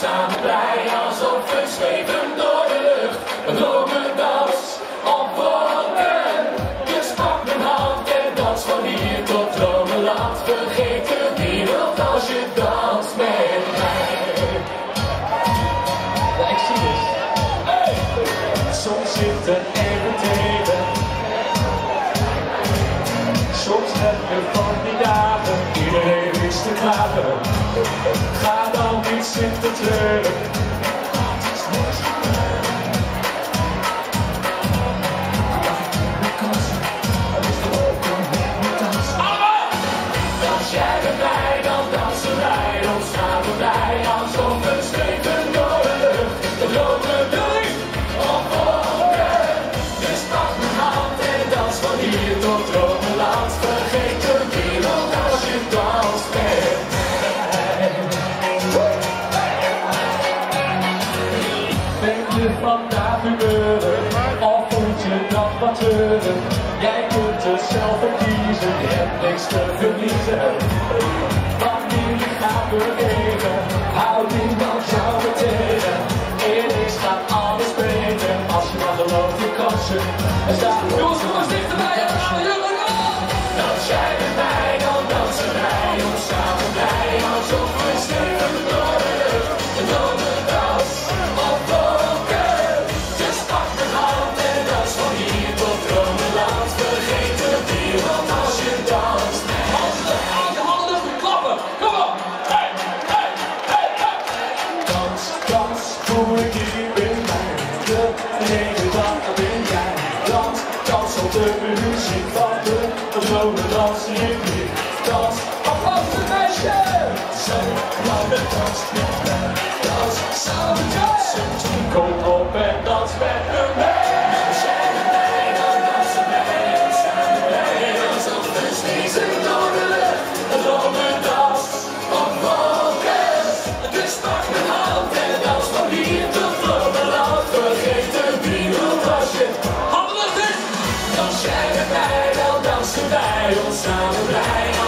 samen blij alsof we zweven door de lucht. Een dans, op wolken. Dus pak mijn hand en dans van hier tot dromenland. Vergeet de wereld als je danst met mij. Ja, ik zie dus. Hey! Soms zit er even tegen. Soms heb je van lachen. Ga dan niet zitten treuren. Vandaag humeuren, of voelt je dat wat treuren? Jij kunt er zelf voor kiezen, je hebt niks te verliezen. Wanneer je gaat bewegen, houdt niemand jou weer tegen. Eerlijk gaat alles beter, als je maar gelooft je kansen. Er staat jongens, jongens, op de muziek van de gewone dans die ik lief. Dans, applaus voor meisje! Zo lang dans met mij. Dans, samen wij ons samen blij